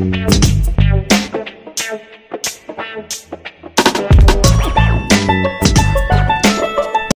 Música